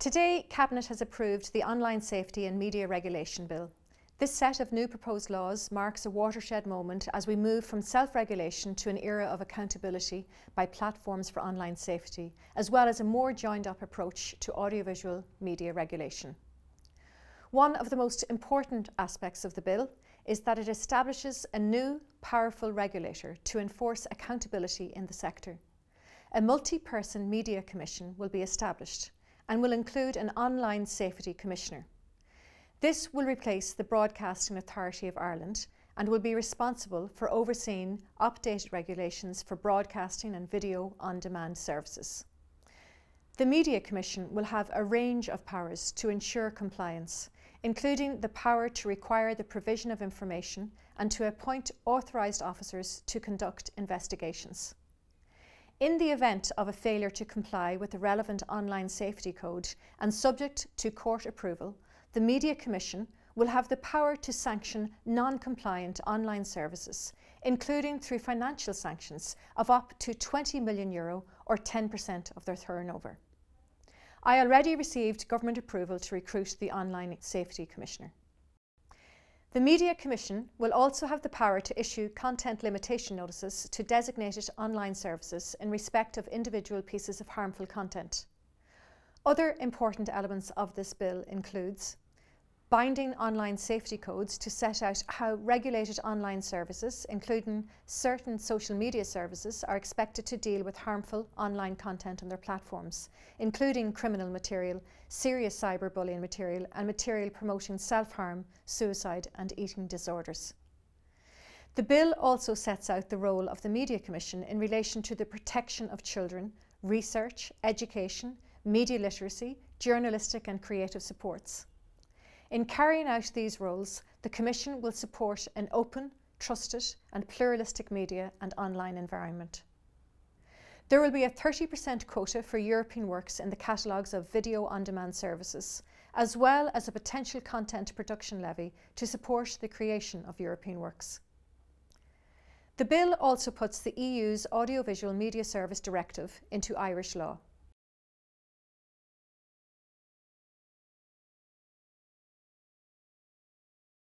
Today, Cabinet has approved the Online Safety and Media Regulation Bill. This set of new proposed laws marks a watershed moment as we move from self-regulation to an era of accountability by platforms for online safety, as well as a more joined-up approach to audiovisual media regulation. One of the most important aspects of the bill is that it establishes a new, powerful regulator to enforce accountability in the sector. A multi-person media commission will be established and will include an online safety commissioner. This will replace the Broadcasting Authority of Ireland and will be responsible for overseeing updated regulations for broadcasting and video on demand services. The Media Commission will have a range of powers to ensure compliance, including the power to require the provision of information and to appoint authorised officers to conduct investigations. In the event of a failure to comply with the relevant online safety code and subject to court approval, the Media Commission will have the power to sanction non-compliant online services, including through financial sanctions of up to 20 million euro or 10% of their turnover. I already received government approval to recruit the Online Safety Commissioner. The Media Commission will also have the power to issue content limitation notices to designated online services in respect of individual pieces of harmful content. Other important elements of this bill includes binding online safety codes to set out how regulated online services, including certain social media services, are expected to deal with harmful online content on their platforms, including criminal material, serious cyberbullying material, and material promoting self-harm, suicide and eating disorders. The bill also sets out the role of the Media Commission in relation to the protection of children, research, education, media literacy, journalistic and creative supports. In carrying out these roles, the Commission will support an open, trusted and pluralistic media and online environment. There will be a 30% quota for European works in the catalogues of video on-demand services, as well as a potential content production levy to support the creation of European works. The bill also puts the EU's Audiovisual Media Service Directive into Irish law.